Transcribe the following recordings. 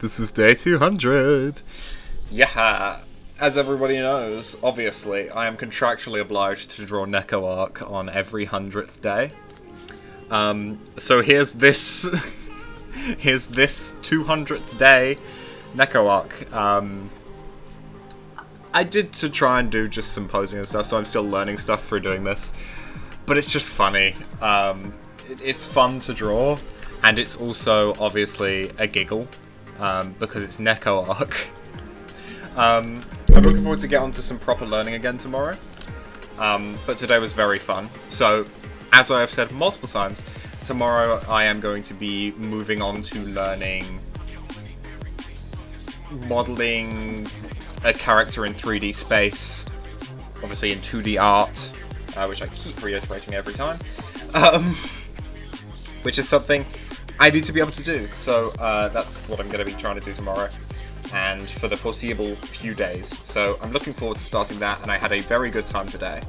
This is day 200. Yeah, as everybody knows, obviously, I am contractually obliged to draw Neco Arc on every 100th day. Um, so here's this. here's this 200th day Neco Arc. Um, I did to try and do just some posing and stuff, so I'm still learning stuff through doing this. But it's just funny. Um, it, it's fun to draw and it's also obviously a giggle um, because it's Neco Arc. um, I'm looking forward to get onto some proper learning again tomorrow, um, but today was very fun. So, as I have said multiple times, tomorrow I am going to be moving on to learning modeling a character in 3D space, obviously in 2D art, uh, which I keep reiterating every time, um, which is something I need to be able to do. So uh, that's what I'm going to be trying to do tomorrow and for the foreseeable few days. So I'm looking forward to starting that, and I had a very good time today.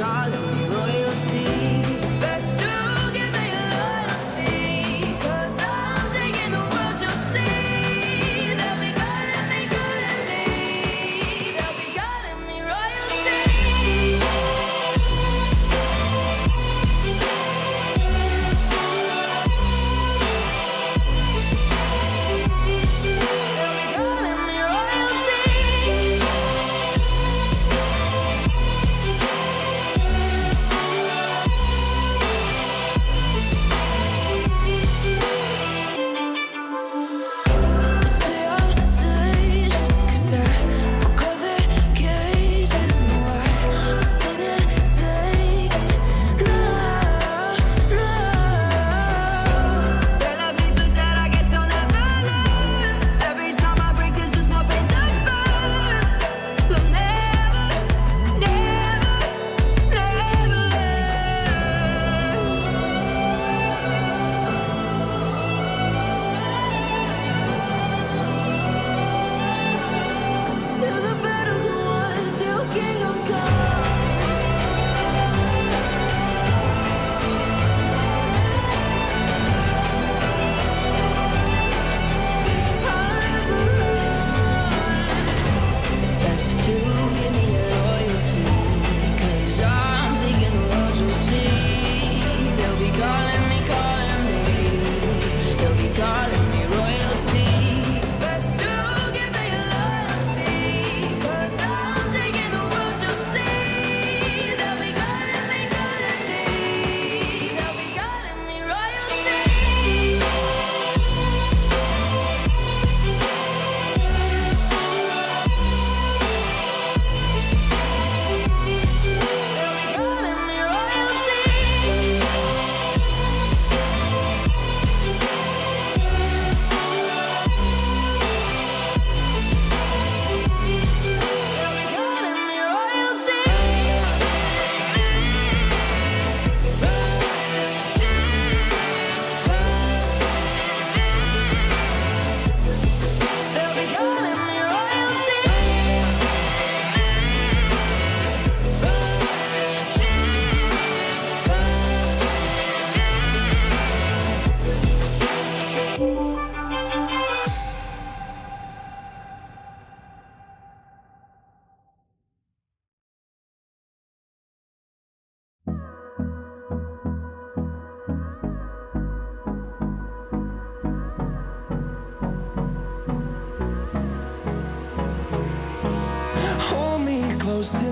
time.